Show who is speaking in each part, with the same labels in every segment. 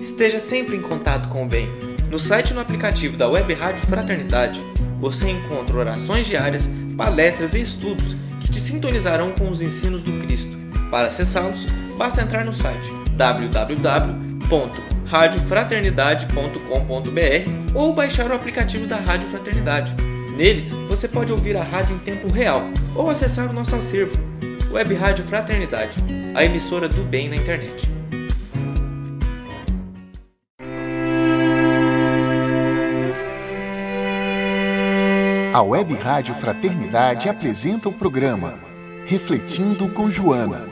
Speaker 1: Esteja sempre em contato com o bem. No site e no aplicativo da Web Rádio Fraternidade, você encontra orações diárias, palestras e estudos que te sintonizarão com os ensinos do Cristo. Para acessá-los, basta entrar no site www.radiofraternidade.com.br ou baixar o aplicativo da Rádio Fraternidade. Neles, você pode ouvir a rádio em tempo real ou acessar o nosso acervo, Web Rádio Fraternidade, a emissora do bem na internet.
Speaker 2: A Web Rádio Fraternidade apresenta o programa Refletindo com Joana.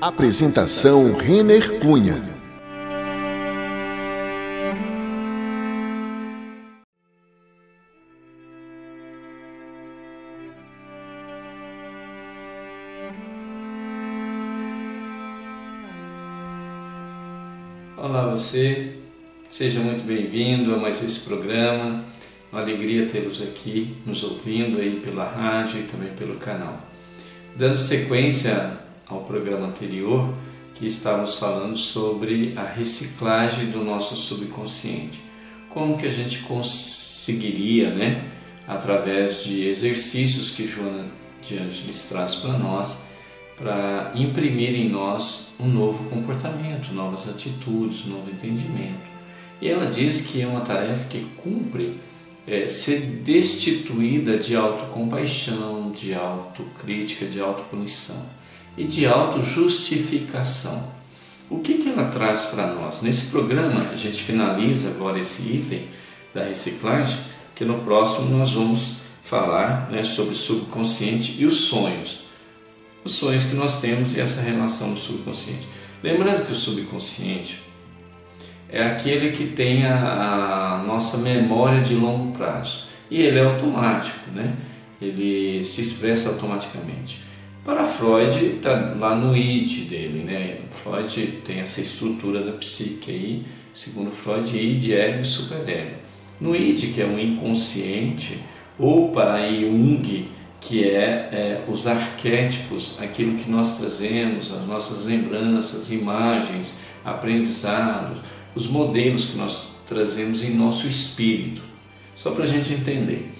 Speaker 2: Apresentação Renner Cunha.
Speaker 3: Olá você, seja muito bem-vindo a mais esse programa. Uma alegria tê-los aqui, nos ouvindo aí pela rádio e também pelo canal. Dando sequência ao programa anterior, que estávamos falando sobre a reciclagem do nosso subconsciente. Como que a gente conseguiria, né, através de exercícios que Joana de Angeles traz para nós, para imprimir em nós um novo comportamento, novas atitudes, um novo entendimento. E ela diz que é uma tarefa que cumpre é, ser destituída de autocompaixão, de autocrítica, de autopunição e de autojustificação. O que, que ela traz para nós? Nesse programa, a gente finaliza agora esse item da reciclagem, que no próximo nós vamos falar né, sobre o subconsciente e os sonhos. Os sonhos que nós temos e essa relação do subconsciente. Lembrando que o subconsciente é aquele que tem a, a nossa memória de longo prazo. E ele é automático, né? ele se expressa automaticamente. Para Freud, está lá no id dele, né? Freud tem essa estrutura da psique aí, segundo Freud, id, ego e superego. No id, que é o inconsciente, ou para Jung, que é, é, os arquétipos, aquilo que nós trazemos, as nossas lembranças, imagens, aprendizados, os modelos que nós trazemos em nosso espírito, só para a gente entender.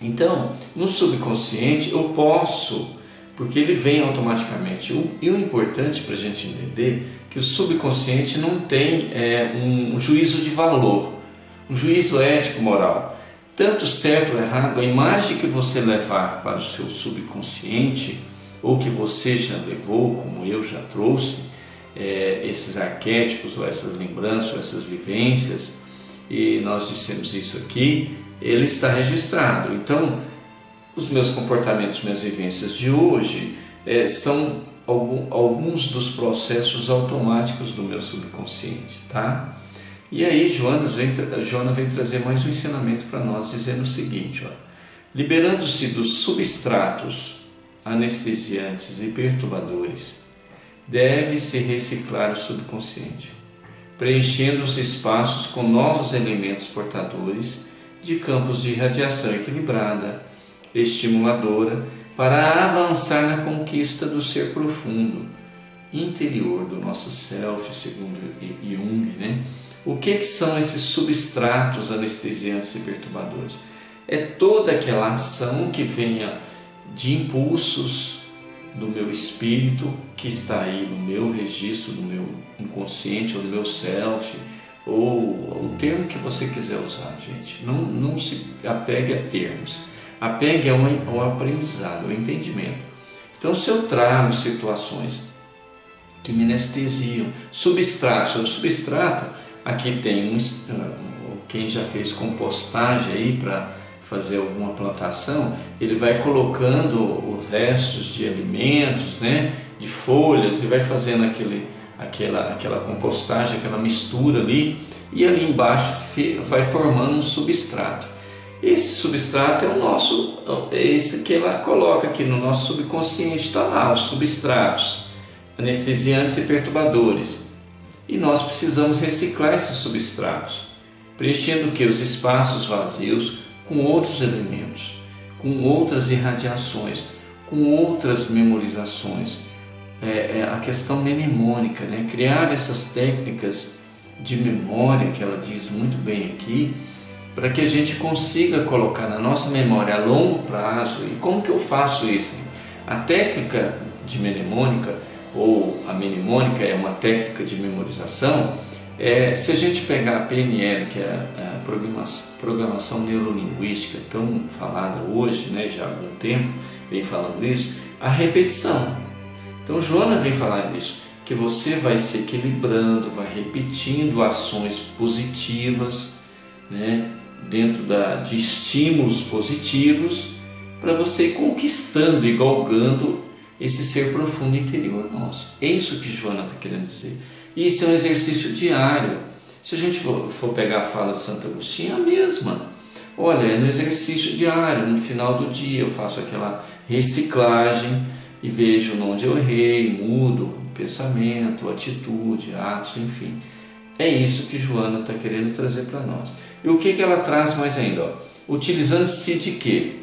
Speaker 3: Então, no subconsciente eu posso, porque ele vem automaticamente. E o importante para a gente entender é que o subconsciente não tem é, um juízo de valor, um juízo ético-moral. Tanto certo ou errado, a imagem que você levar para o seu subconsciente, ou que você já levou, como eu já trouxe, é, esses arquétipos, ou essas lembranças, ou essas vivências, e nós dissemos isso aqui, ele está registrado. Então, os meus comportamentos, minhas vivências de hoje é, são alguns dos processos automáticos do meu subconsciente, tá? E aí Joana vem, Joana vem trazer mais um ensinamento para nós, dizendo o seguinte, liberando-se dos substratos anestesiantes e perturbadores, deve-se reciclar o subconsciente, preenchendo os espaços com novos elementos portadores de campos de radiação equilibrada, estimuladora, para avançar na conquista do ser profundo, interior do nosso self, segundo Jung. Né? O que, que são esses substratos anestesiantes e perturbadores? É toda aquela ação que venha de impulsos do meu espírito que está aí no meu registro, no meu inconsciente ou no meu self, ou o termo que você quiser usar, gente. Não, não se apegue a termos. Apegue ao, ao aprendizado, ao entendimento. Então, se eu trago situações que me anestesiam, substrato, o substrato, aqui tem um, quem já fez compostagem aí para fazer alguma plantação, ele vai colocando os restos de alimentos, né, de folhas, e vai fazendo aquele, aquela, aquela compostagem, aquela mistura ali, e ali embaixo vai formando um substrato. Esse substrato é o nosso, é esse que ela coloca aqui no nosso subconsciente, está lá, os substratos, anestesiantes e perturbadores. E nós precisamos reciclar esses substratos, preenchendo que? Os espaços vazios com outros elementos, com outras irradiações, com outras memorizações. É, é a questão mnemônica, né? criar essas técnicas de memória, que ela diz muito bem aqui, para que a gente consiga colocar na nossa memória a longo prazo. E como que eu faço isso? A técnica de mnemônica, ou a mnemônica é uma técnica de memorização, é, se a gente pegar a PNL, que é a programação, programação neurolinguística tão falada hoje, né, já há algum tempo, vem falando isso, a repetição. Então Joana vem falar disso, que você vai se equilibrando, vai repetindo ações positivas, né, dentro da, de estímulos positivos, para você ir conquistando e galgando esse ser profundo interior nosso. É isso que Joana está querendo dizer. E isso é um exercício diário. Se a gente for, pegar a fala de Santo Agostinho, é a mesma. Olha, é no exercício diário, no final do dia eu faço aquela reciclagem e vejo onde eu errei, mudo pensamento, atitude, atos, enfim. É isso que Joana está querendo trazer para nós. E o que, que ela traz mais ainda? Utilizando-se de quê?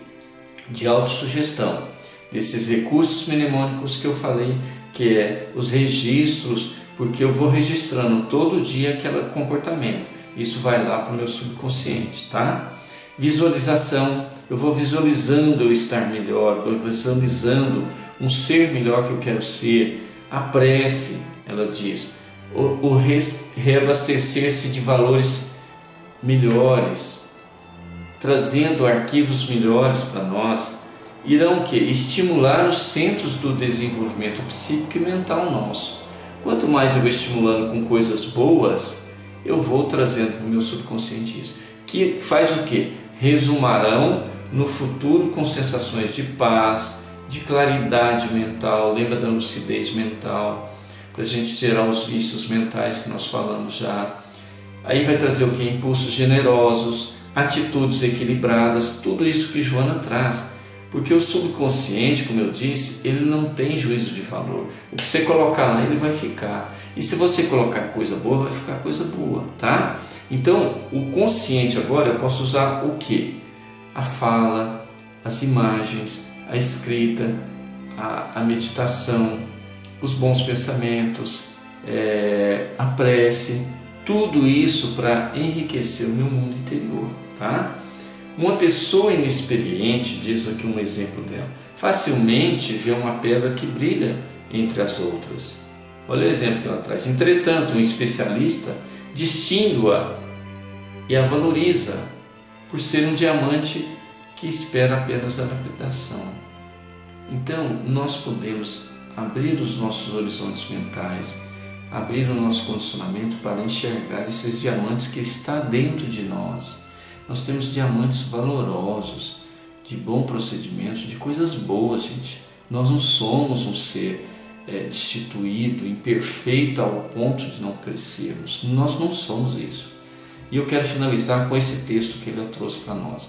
Speaker 3: De autossugestão, desses recursos mnemônicos que eu falei, que é os registros porque eu vou registrando todo dia aquele comportamento. Isso vai lá para o meu subconsciente, tá? Visualização, eu vou visualizando eu estar melhor, vou visualizando um ser melhor que eu quero ser. A prece, ela diz, o, o reabastecer-se de valores melhores, trazendo arquivos melhores para nós, irão que estimular os centros do desenvolvimento psíquico e mental nosso. Quanto mais eu vou estimulando com coisas boas, eu vou trazendo para o meu subconsciente isso. Que faz o que? Resumarão no futuro com sensações de paz, de claridade mental, lembra da lucidez mental, para a gente tirar os vícios mentais que nós falamos já. Aí vai trazer o que? Impulsos generosos, atitudes equilibradas, tudo isso que Joana traz porque o subconsciente, como eu disse, ele não tem juízo de valor. O que você colocar lá, ele vai ficar. E se você colocar coisa boa, vai ficar coisa boa, tá? Então, o consciente agora eu posso usar o que? A fala, as imagens, a escrita, a, a meditação, os bons pensamentos, é, a prece, tudo isso para enriquecer o meu mundo interior, tá? Uma pessoa inexperiente, diz aqui um exemplo dela, facilmente vê uma pedra que brilha entre as outras. Olha o exemplo que ela traz. Entretanto, um especialista distingue-a e a valoriza por ser um diamante que espera apenas a lapidação. Então, nós podemos abrir os nossos horizontes mentais, abrir o nosso condicionamento para enxergar esses diamantes que está dentro de nós nós temos diamantes valorosos, de bom procedimento, de coisas boas, gente. Nós não somos um ser é, destituído, imperfeito ao ponto de não crescermos. Nós não somos isso. E eu quero finalizar com esse texto que ele trouxe para nós.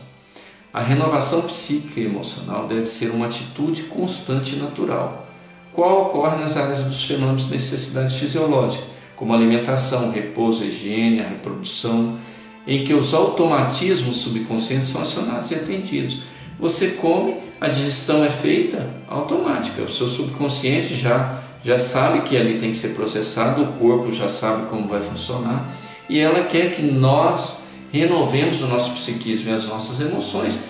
Speaker 3: A renovação psíquica e emocional deve ser uma atitude constante e natural, qual ocorre nas áreas dos fenômenos de necessidades fisiológicas, como alimentação, repouso, higiene, a reprodução, em que os automatismos subconscientes são acionados e atendidos. Você come, a digestão é feita automática, o seu subconsciente já, já sabe que ali tem que ser processado, o corpo já sabe como vai funcionar e ela quer que nós renovemos o nosso psiquismo e as nossas emoções,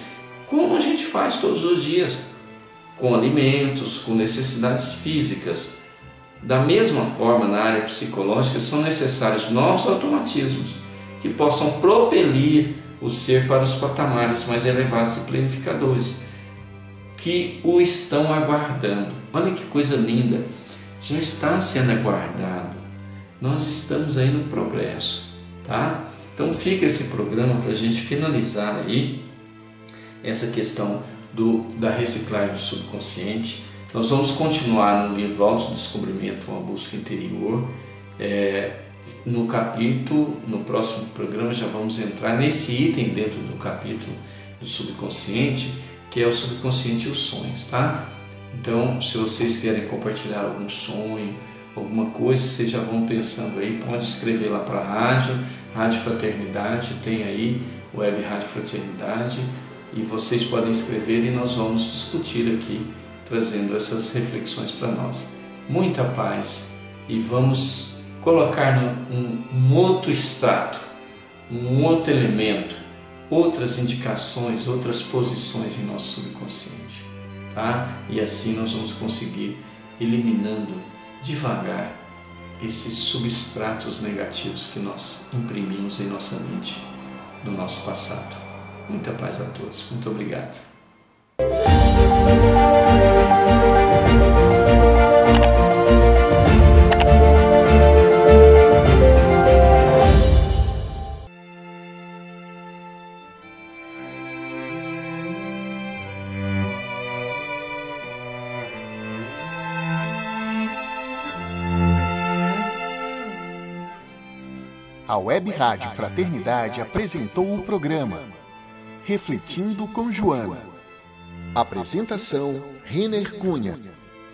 Speaker 3: como a gente faz todos os dias, com alimentos, com necessidades físicas. Da mesma forma, na área psicológica, são necessários novos automatismos que possam propelir o ser para os patamares mais elevados e planificadores, que o estão aguardando. Olha que coisa linda! Já está sendo aguardado. Nós estamos aí no progresso, tá? Então fica esse programa para a gente finalizar aí essa questão do, da reciclagem do subconsciente. Nós vamos continuar no livro Autodescobrimento, uma busca interior. É, no capítulo, no próximo programa já vamos entrar nesse item dentro do capítulo do subconsciente, que é o subconsciente e os sonhos, tá? Então, se vocês querem compartilhar algum sonho, alguma coisa, vocês já vão pensando aí, pode escrever lá para a rádio, Rádio Fraternidade, tem aí Web Rádio Fraternidade, e vocês podem escrever e nós vamos discutir aqui, trazendo essas reflexões para nós. Muita paz e vamos colocar um, um outro extrato, um outro elemento, outras indicações, outras posições em nosso subconsciente, tá? E assim nós vamos conseguir eliminando devagar esses substratos negativos que nós imprimimos em nossa mente no nosso passado. Muita paz a todos. Muito obrigado.
Speaker 2: A Web Rádio Fraternidade apresentou o programa Refletindo com Joana. Apresentação Renner Cunha.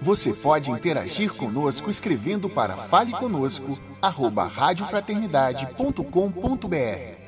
Speaker 2: Você pode interagir conosco escrevendo para faleconosco@radiofraternidade.com.br.